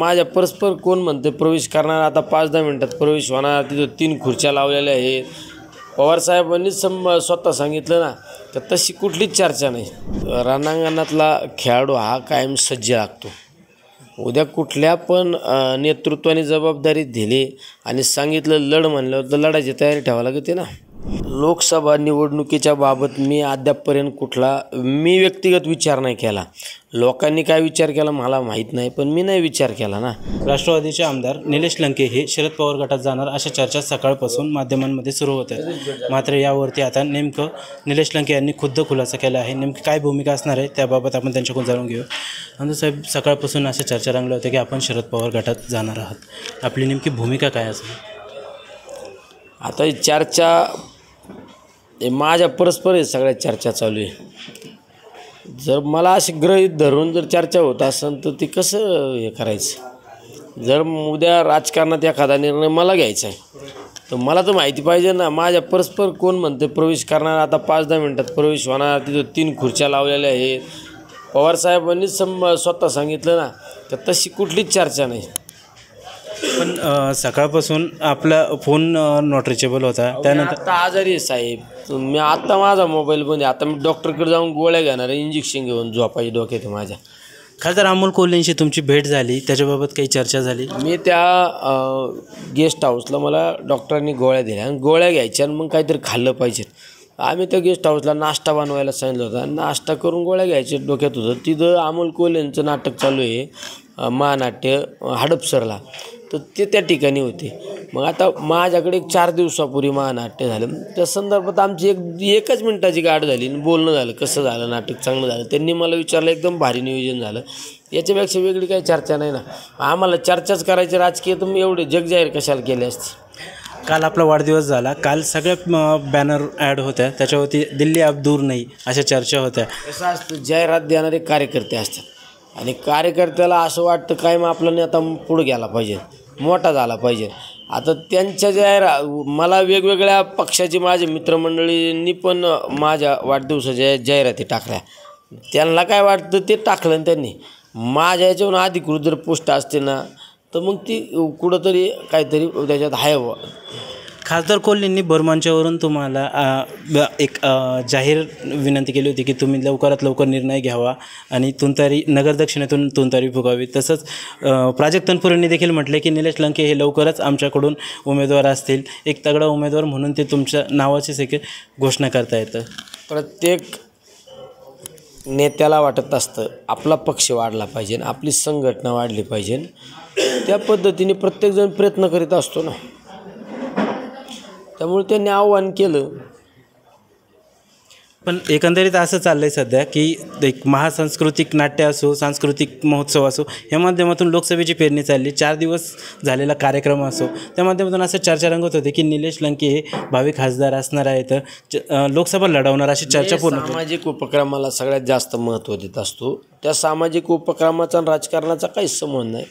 माझ्या परस्पर कोण म्हणते प्रवेश करणार आता पाच दहा मिनटात प्रवेश होणार तिथं तीन खुर्च्या लावलेल्या आहेत. पवारसाहेबांनीच सम स्वतः सांगितलं ना तर तशी कुठलीच चर्चा नाही. रणांगणातला खेळाडू हा कायम सज्ज लागतो उद्या कुठल्या पण नेतृत्वाने जबाबदारी दिली आणि सांगितलं लढ म्हणलं तर लढायची तयारी ठेवावी लागते ना. लोकसभा निवडणुकीच्या बाबत मी अद्यापपर्यंत कुठला मी व्यक्तिगत विचार नाही केला. लोकांनी काय विचार केला मला माहीत नाही पण मी नाही विचार केला ना. राष्ट्रवादीचे आमदार निलेश लंके हे शरद पवार गटात जाणार अशा चर्चा सकाळपासून माध्यमांमध्ये सुरू होत आहेत मात्र यावरती आता नेमकं निलेश लंके यांनी खुद्द खुलासा केला आहे. नेमकी काय भूमिका असणार आहे त्याबाबत आपण त्यांच्याकडून जाणून घेऊ आमदार साहेब सकाळपासून अशा चर्चा रंगल्या होत्या की आपण शरद पवार गटात जाणार आहात. आपली नेमकी भूमिका काय असेल? आता चर्चा हे माझ्या परस्पर आहे सगळ्या चर्चा चालू आहे. जर मला असे गृहीत धरून जर चर्चा होत असेल तर ती कसं हे करायचं? जर उद्या राजकारणात एखादा निर्णय मला घ्यायचा आहे तर मला तर माहिती पाहिजे ना माझ्या परस्पर कोण म्हणते प्रवेश करणार? आता पाच दहा मिनटात प्रवेश होणार तिथं तीन खुर्च्या लावलेल्या आहेत. पवारसाहेबांनीच सम स्वतः सांगितलं ना तर तशी कुठलीच चर्चा नाही. पण अ, सकाळपासून आपला फोन नॉट रिचेबल होता. त्यानंतर आता आजारी आहे साहेब. मी आत्ता माझा मोबाईल बंद आहे. आता मी डॉक्टरकडे जाऊन गोळ्या घेणार इंजेक्शन घेऊन झोपायची डोक्यात आहे माझ्या. खासदार अमोल कोल्हेंशी तुमची भेट झाली. त्याच्याबाबत काही चर्चा झाली? मी त्या गेस्ट हाऊसला मला डॉक्टरांनी गोळ्या दिल्या. आणि गोळ्या घ्यायच्या आणि मग काहीतरी खाल्लं पाहिजे. आम्ही त्या गेस्ट हाऊसला नाश्ता बनवायला सांगितलं होता. नाश्ता करून गोळ्या घ्यायचे डोक्यात होतं. तिथं अमोल कोल्यांचं नाटक चालू आहे महानाट्य हडपसरला. तर ते त्या ठिकाणी होते. मग आता माझ्याकडे एक चार दिवसापूर्वी महानाट्य झालं. त्या संदर्भात आमची एक एकच मिनटाची गाठ झाली आणि बोलणं झालं. कसं झालं नाटक चांगलं झालं. त्यांनी मला विचारलं एकदम भारी नियोजन झालं. याच्यापेक्षा वेगळी काही चर्चा नाही ना. आम्हाला चर्चाच करायची राजकीय तर मी एवढे जगजाहीर कशाला केले असते? काल आपला वाढदिवस झाला. काल सगळ्या बॅनर ॲड होत्या. त्याच्यावरती दिल्ली अब दूर नाही अशा चर्चा होत्या. कसं असतं. जाहिरात देणारे कार्यकर्ते असतात. आणि कार्यकर्त्याला असं वाटतं काय मग आपला नेता पुढे गेला पाहिजे. मोठा झाला पाहिजे. आता त्यांच्या जाहिरा मला वेगवेगळ्या पक्षाची माझे मित्रमंडळींनी पण माझ्या वाढदिवसाच्या जाहिराती टाकल्या. त्यांना काय वाटतं ते टाकलं त्यांनी. माझ्या याच्यावरून अधिकृत जर पोस्ट असते ना तर मग ती कुठंतरी काहीतरी त्याच्यात आहे बुवा. खासदार कोल्हेंनी बर्मांच्यावरून तुम्हाला एक जाहीर विनंती केली होती की तुम्ही लवकरात लवकर निर्णय घ्यावा आणि तुंतारी नगर दक्षिणेतून तुंतारी फुगावी. तसंच प्राजक्त तनपुरेंनी देखील म्हटले की निलेश लंके हे लवकरच आमच्याकडून उमेदवार असतील. एक तगडा उमेदवार म्हणून ते तुमच्या नावाचीच एक घोषणा करता येतं. प्रत्येक नेत्याला वाटत असतं आपला पक्ष वाढला पाहिजे आपली संघटना वाढली पाहिजे. त्या पद्धतीने प्रत्येकजण प्रयत्न करीत असतो ना. त्यामुळे त्यांनी आव्हान केलं. पण एकंदरीत असं चाललं आहे सध्या की एक महासांस्कृतिक नाट्य असो सांस्कृतिक महोत्सव असो या माध्यमातून लोकसभेची पेरणी चालली चार दिवस झालेला कार्यक्रम असो त्या माध्यमातून असं चर्चा रंगत होते की निलेश लंके हे भावी खासदार असणार आहेत. अं, लोकसभा लढवणार अशी चर्चा पूर्ण सामाजिक उपक्रमाला सगळ्यात जास्त महत्त्व देत असतो त्या सामाजिक उपक्रमाचा राजकारणाचा काहीच संबंध नाही.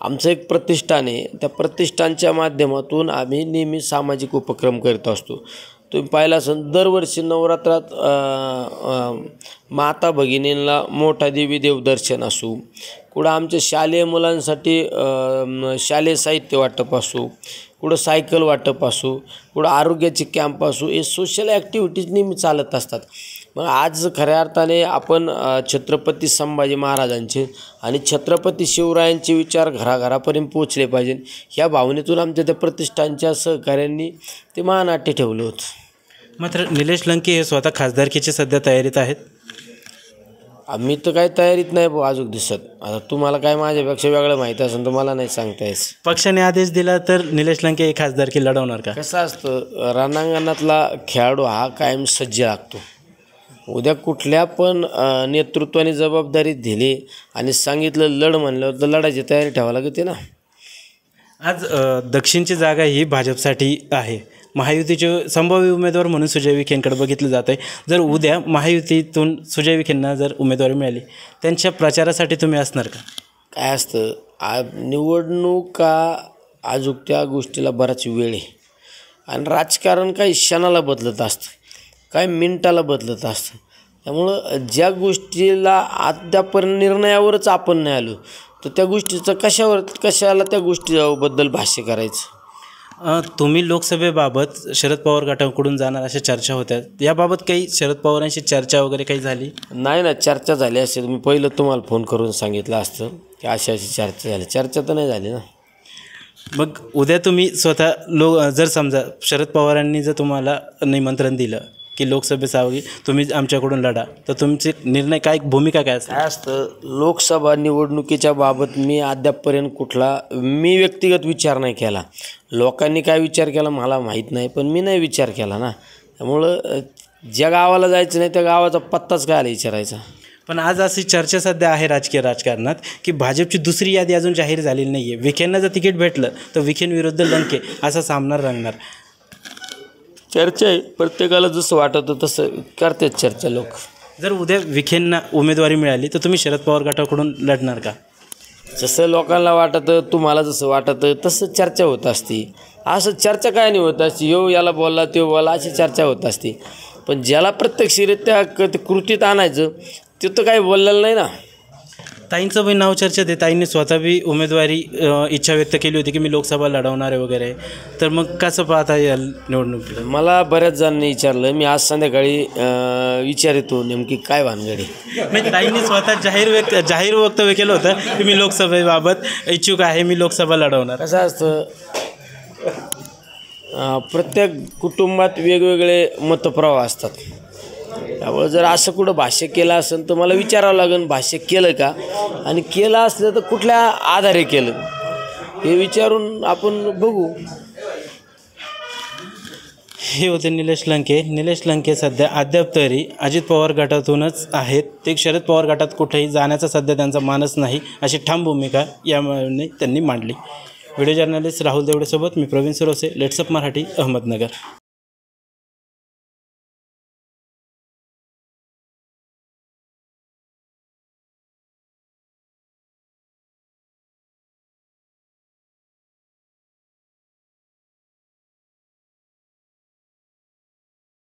आमचं एक प्रतिष्ठान आहे. त्या प्रतिष्ठानच्या माध्यमातून आम्ही नेहमी सामाजिक उपक्रम करत असतो. तुम्ही पाहिलं असेल दरवर्षी नवरात्रात माता भगिनींना मोठा देवी देवदर्शन असू कुठं आमच्या शालेय मुलांसाठी शालेय साहित्य वाटप असू कुठं सायकल वाटप असू कुठं आरोग्याचे कॅम्प असू हे सोशल ॲक्टिव्हिटीज नेहमी चालत असतात. मग आज खऱ्या अर्थाने आपण छत्रपती संभाजी महाराजांचे आणि छत्रपती शिवरायांचे विचार घराघरापर्यंत पोचले पाहिजे. ह्या भावनेतून आमच्या त्या प्रतिष्ठानच्या सहकाऱ्यांनी ते महानाट्य ठेवलं होतं. मात्र निलेश लंके हे स्वतः खासदारकीची सध्या तयारीत आहेत. आम्ही तर काही तयारीत नाही भाऊ अजून दिसत. आता तुम्हाला काय माझ्यापेक्षा वेगळं माहिती असेल तर मला नाही सांगता यायचं पक्षाने आदेश दिला तर निलेश लंके हे खासदारकी लढवणार का? कसं असतं रणांगणातला खेळाडू हा कायम सज्ज लागतो. उद्या कुठल्या पण नेतृत्वाने जबाबदारी दिली आणि सांगितलं लढ म्हणल्यावर तर लढायची तयारी ठेवावी लागते ना. आज दक्षिणची जागा ही भाजपसाठी आहे. महायुतीचे संभाव्य उमेदवार म्हणून सुजय विखेंकडे बघितलं जात आहे जर उद्या महायुतीतून सुजय विखेंना जर उमेदवारी मिळाली त्यांच्या प्रचारासाठी तुम्ही असणार का? काय असतं आ निवडणुका अजूक त्या गोष्टीला बराच वेळ आहे. आणि राजकारण काही क्षणाला बदलत असतं. काही मिनटाला बदलत असतं. त्यामुळं ज्या गोष्टीला अद्यापर्यंत निर्णयावरच आपण नाही आलो तर त्या गोष्टीचं कशावर कशाला त्या गोष्टीबद्दल भाष्य करायचं? तुम्ही लोकसभेबाबत शरद पवार गटाकडून जाणार अशा चर्चा होत्या. याबाबत काही शरद पवारांशी चर्चा वगैरे काही झाली? नाही ना चर्चा झाली असेल. मी पहिलं तुम्हाला फोन करून सांगितलं असतं की अशी अशी चर्चा झाली. चर्चा तर नाही झाली ना. मग उद्या तुम्ही स्वतः लो जर समजा शरद पवारांनी जर तुम्हाला निमंत्रण दिलं की लोकसभेसाठी तुम्ही आमच्याकडून लढा. तर तुमचे निर्णय काय भूमिका काय काय असतं? लोकसभा निवडणुकीच्या बाबत मी अद्यापपर्यंत कुठला मी व्यक्तिगत विचार नाही केला. लोकांनी काय विचार केला मला माहीत नाही पण मी नाही विचार केला ना. त्यामुळं ज्या गावाला जायचं नाही त्या गावाचा पत्ताच काय आला विचारायचा? पण आज अशी चर्चा सध्या आहे राजकीय राजकारणात की भाजपची दुसरी यादी अजून जाहीर झालेली नाही आहे विखेंना जर तिकीट भेटलं तर विखेंविरुद्ध लंके असा सामना रंगणार. चर्चा आहे. प्रत्येकाला जसं वाटतं तसं करतेच चर्चा लोक. जर उद्या विखेंना उमेदवारी मिळाली तर तुम्ही शरद पवार गटाकडून लढणार का? जसं लोकांना वाटतं तुम्हाला जसं वाटतं तसं चर्चा होत असती. असं चर्चा काय नाही होत असती. यो याला बोलला त्यो बोलला अशी चर्चा होत असती. पण ज्याला प्रत्यक्षरित्या ते कृतीत आणायचं ते तर काही बोललेलं नाही ना. ताईंचं बी नाव चर्चेत आहे. ताईंनी स्वतः बी उमेदवारी इच्छा व्यक्त केली होती की मी लोकसभा लढवणार आहे वगैरे. तर मग कसं पाहता येईल निवडणुकीला? मला बऱ्याच जणांनी विचारलं. मी आज संध्याकाळी अं, विचारितो नेमकी काय भानगडी. म्हणजे ताईंनी स्वतः जाहीर व्यक्त जाहीर वक्तव्य केलं होतं की मी लोकसभेबाबत इच्छुक आहे मी लोकसभा लढवणार. कसं असतं प्रत्येक कुटुंबात वेगवेगळे मतप्रवाह असतात. त्यामुळे जर असं कुठं भाष्य केलं असेल तर मला विचारावं लागेल भाष्य केलं का? आणि केलं असलं तर कुठल्या आधारे केलं? हे विचारून आपण बघू. हे होते निलेश लंके. निलेश लंके सध्या अद्याप तरी अजित पवार गटातूनच आहेत. ते शरद पवार गटात कुठेही जाण्याचा सध्या त्यांचा मानस नाही अशी ठाम भूमिका यामुळे त्यांनी मांडली. व्हिडिओ जर्नलिस्ट राहुल देवडेसोबत मी प्रवीण सुरोसे लेट्सअप मराठी अहमदनगर.